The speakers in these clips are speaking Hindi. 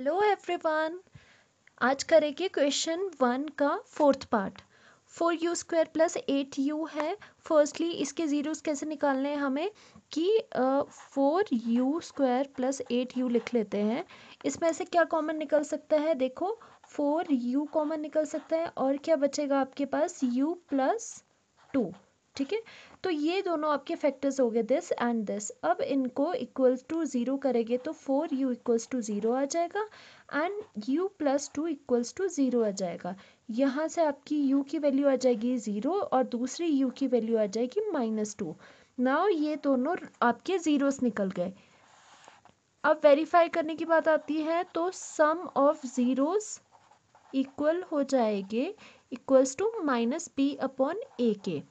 हेलो एवरीवन आज करेंगे क्वेश्चन वन का fourth part four u square plus eight u है. फर्स्टली इसके ज़ीरोस कैसे निकालने हैं हमें? कि four u square plus eight u लिख लेते हैं। इसमें से क्या कॉमन निकल सकता है? देखो फोर यू कॉमन निकल सकता है और क्या बचेगा आपके पास? यू प्लस टू ठीक है? तो ये दोनों आपके फैक्टर्स हो गए दिस एंड दिस अब इनको इक्वल्स टू ज़ीरो करेंगे तो four u equals to zero आ जाएगा and u plus two equals to zero आ जाएगा। यहाँ से आपकी यू की वैल्यू आ जाएगी ज़ीरो और दूसरी यू की वैल्यू आ जाएगी माइनस टू नाउ ये दोनों आपके ज़ीरोस निकल गए। अब वेरीफाई करने की बात आती है तो सम ऑफ़ ज़ीरोस इक्वल हो जाएँगे equals to minus B upon A के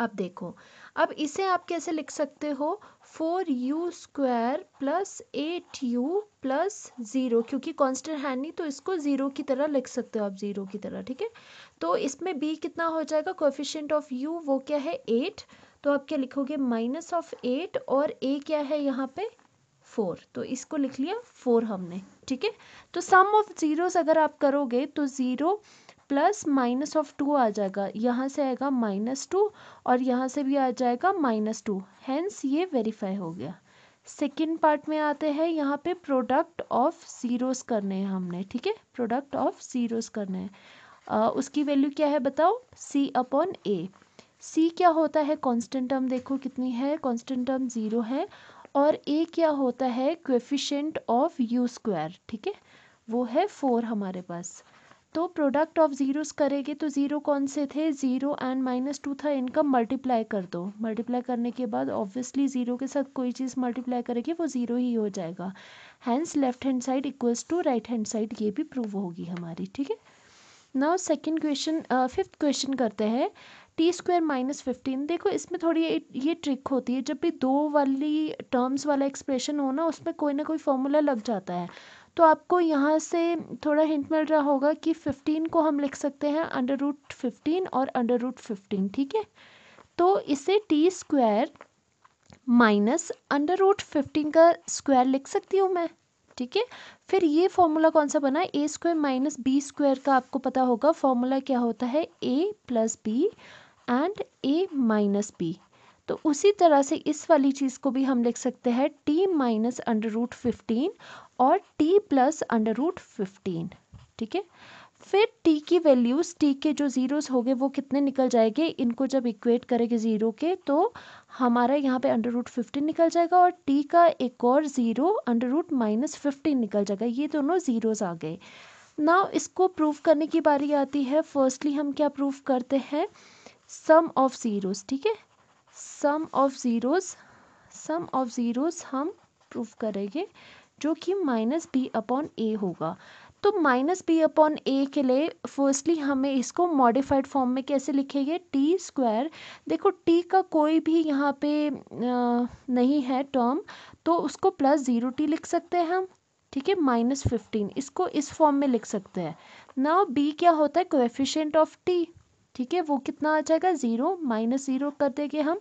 अब देखो, अब इसे आप कैसे लिख सकते हो? Four u square plus eight u plus zero, क्योंकि कांस्टेंट है नहीं तो इसको ज़ीरो की तरह लिख सकते हो आप, ज़ीरो की तरह, ठीक है? तो इसमें बी कितना हो जाएगा? कोफिशियंट ऑफ़ यू, वो क्या है? एट। तो आप क्या लिखोगे? माइनस ऑफ़ एट और ए क्या है यहाँ पे? फोर। तो इसको लिख लिया, फोर हमने। ठीक है? तो सम ऑफ़ ज़ीरोस अगर आप करोगे तो zero plus minus of two आ जाएगा। यहाँ से आएगा माइनस टू और यहाँ से भी आ जाएगा माइनस टू हैंस ये वेरीफाई हो गया। सेकेंड पार्ट में आते हैं। यहाँ पे प्रोडक्ट ऑफ़ ज़ीरोस करने हैं हमने, ठीक है? प्रोडक्ट ऑफ़ ज़ीरोस करने हैं। उसकी वैल्यू क्या है बताओ? सी अपॉन ए सी क्या होता है? कांस्टेंट टर्म देखो कितनी है। कांस्टेंट टर्म ज़ीरो है। और ए क्या होता है? कोएफिशिएंट ऑफ़ यू स्क्वायर ठीक है? वो है फोर हमारे पास। तो प्रोडक्ट ऑफ़ ज़ीरोस करेंगे तो ज़ीरो कौन से थे? ज़ीरो एंड माइनस टू था, इनका मल्टीप्लाई कर दो। मल्टीप्लाई करने के बाद ऑब्वियसली ज़ीरो के साथ कोई चीज़ मल्टीप्लाई करेगी, वो ज़ीरो ही हो जाएगा। Hence left hand side equals to right hand side ये भी प्रूव होगी हमारी, ठीक है? Now second question fifth question करते हैं। टी स्क्वायर माइनस फिफ्टीन देखो इसमें थोड़ी ये ट्रिक होती है, जब भी दो वाली टर्म्स वाला एक्सप्रेशन हो ना, उसमें कोई ना कोई फॉर्मूला लग जाता है। तो आपको यहाँ से थोड़ा हिंट मिल रहा होगा कि फिफ्टीन को हम लिख सकते हैं अंडर रूट फिफ्टीन और अंडर रूट फिफ्टीन ठीक है? तो इसे T square minus under root fifteen का स्क्वायर लिख सकती हूँ मैं, ठीक है? फिर ये फॉर्मूला कौन सा बना A square minus B square का आपको पता होगा फॉर्मूला क्या होता है? A plus B and A minus B तो उसी तरह से इस वाली चीज़ को भी हम लिख सकते हैं T minus under root fifteen और T plus under root fifteen ठीक है? फिर टी की वैल्यूज़ टी के जो ज़ीरोज़ हो गए वो कितने निकल जाएँगे? इनको जब इक्वेट करेंगे ज़ीरो के तो हमारा यहाँ पे अंडर रूट फिफ्टीन निकल जाएगा और टी का एक और zero under root minus fifteen निकल जाएगा। ये दोनों ज़ीरोज़ आ गए। ना इसको प्रूव करने की बारी आती है। फर्स्टली हम क्या प्रूव करते हैं? सम ऑफ़ ज़ीरोज़, ठीक है? Sum of zeros, sum of zeros हम प्रूव करेंगे जो कि माइनस बी अपॉन ए होगा। तो माइनस बी अपॉन ए के लिए फर्स्टली हमें इसको मॉडिफाइड फॉर्म में कैसे लिखेंगे? टी स्क्वायर देखो टी का कोई भी यहाँ पे नहीं है टर्म तो उसको प्लस ज़ीरो टी लिख सकते हैं हम, ठीक है? माइनस फिफ्टीन, इसको इस फॉर्म में लिख सकते हैं। ना बी क्या होता है? कोएफिशिएंट ऑफ़ टी ठीक है? वो कितना आ जाएगा? ज़ीरो, माइनस ज़ीरो कर देंगे हम।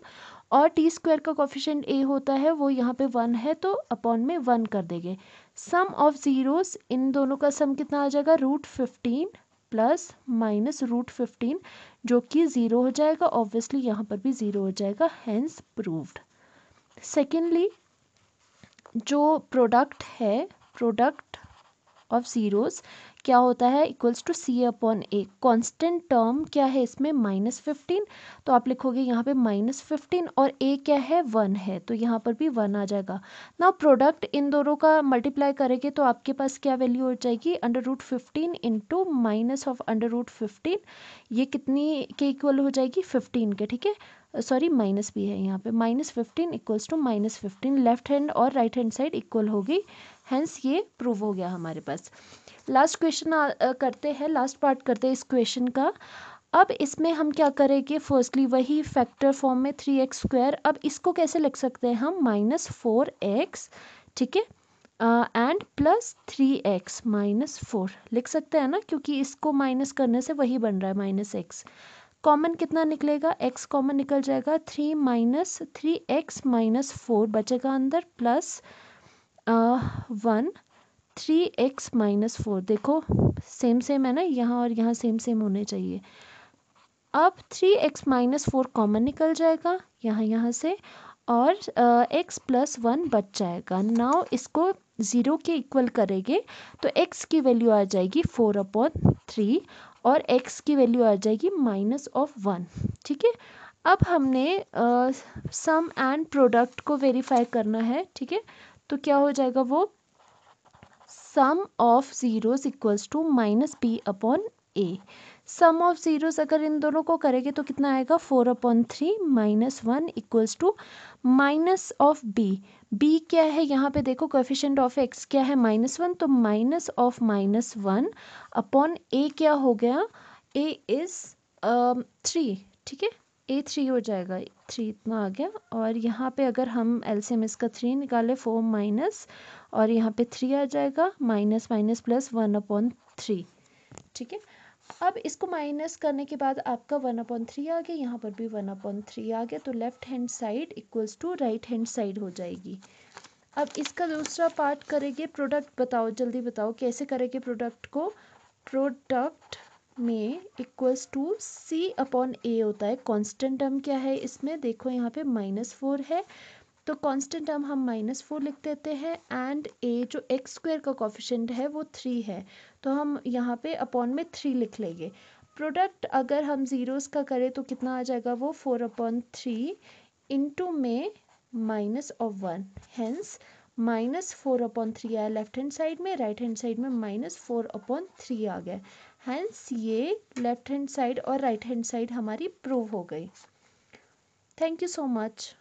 और टी स्क्वायर का कॉफिशेंट ए होता है, वो यहाँ पे वन है तो अपॉन में वन कर देंगे। सम ऑफ़ ज़ीरोस इन दोनों का सम कितना आ जाएगा? Root fifteen plus minus root fifteen, जो कि ज़ीरो हो जाएगा। ऑब्वियसली यहाँ पर भी ज़ीरो हो जाएगा हैंस प्रूव्ड सेकेंडली जो प्रोडक्ट है प्रोडक्ट ऑफ़ ज़ीरोस क्या होता है? Equals to C upon A constant term क्या है इसमें? माइनस फिफ्टीन तो आप लिखोगे यहाँ पे माइनस फिफ्टीन और ए क्या है? वन है। तो यहाँ पर भी वन आ जाएगा। ना प्रोडक्ट इन दोनों का मल्टीप्लाई करेंगे तो आपके पास क्या वैल्यू हो जाएगी? Under root fifteen into minus of under root fifteen ये कितनी के इक्वल हो जाएगी? फिफ्टीन के, ठीक है? सॉरी माइनस भी है यहाँ पे। Minus fifteen equals to minus fifteen left hand और राइट हैंड साइड इक्वल होगी। हैंस ये प्रूव हो गया हमारे पास। लास्ट क्वेश्चन करते हैं लास्ट पार्ट करते हैं इस क्वेश्चन का। अब इसमें हम क्या करेंगे? फर्स्टली वही फैक्टर फॉर्म में थ्री एक्स स्क्वायर अब इसको कैसे लिख सकते हैं हम? माइनस फोर एक्स ठीक है? And plus three X minus four लिख सकते हैं ना? क्योंकि इसको माइनस करने से वही बन रहा है माइनस एक्स कॉमन कितना निकलेगा? एक्स कॉमन निकल जाएगा। Three minus three X minus four बचेगा अंदर। Plus one three X minus four देखो सेम सेम है ना? यहाँ और यहाँ सेम सेम होने चाहिए। अब three X minus four common निकल जाएगा। यहाँ यहाँ से। और एक्स प्लस वन बच जाएगा। नाउ इसको ज़ीरो के इक्वल करेंगे तो एक्स की वैल्यू आ जाएगी फोर अपॉन थ्री और एक्स की वैल्यू आ जाएगी माइनस ऑफ़ वन ठीक है? अब हमने सम एंड प्रोडक्ट को वेरीफाई करना है, ठीक है? तो क्या हो जाएगा वो? Sum of zeros equals to minus B upon A sum of zeros अगर इन दोनों को करेंगे तो कितना आएगा? Four upon three minus one equals to minus of B B क्या है? यहाँ पे देखो कोएफिशिएंट ऑफ़ एक्स क्या है? माइनस वन तो minus of minus one upon A क्या हो गया? ए इज़ थ्री ठीक है? ए थ्री हो जाएगा। थ्री इतना आ गया। और यहाँ पे अगर हम एल सी एलसीएम इसका थ्री निकाले फोर माइनस और यहाँ पे थ्री आ जाएगा। Minus minus plus one upon three ठीक है? अब इसको माइनस करने के बाद आपका वन अपॉन थ्री आ गया, यहाँ पर भी वन अपॉन थ्री आ गया तो left hand side equals to right hand side हो जाएगी। अब इसका दूसरा पार्ट करेंगे प्रोडक्ट बताओ, जल्दी बताओ, कैसे करेंगे प्रोडक्ट को? प्रोडक्ट में equals to C upon A होता है कांस्टेंट टर्म क्या है इसमें? देखो यहाँ पे माइनस फोर है तो कांस्टेंट टर्म हम माइनस फोर लिख देते हैं एंड ए जो एक्स स्क्वेयर का कॉफिशेंट है वो थ्री है। तो हम यहाँ पे अपॉन में थ्री लिख लेंगे। प्रोडक्ट अगर हम ज़ीरोज़ का करें तो कितना आ जाएगा वो फोर अपॉन थ्री इंटू में minus of one hence minus four upon three आया लेफ़्ट हैंड साइड में राइट हैंड साइड में माइनस फोर अपॉन थ्री आ गया। हैंस ये लेफ़्ट हैंड साइड और राइट हैंड साइड हमारी प्रूव हो गई। Thank you so much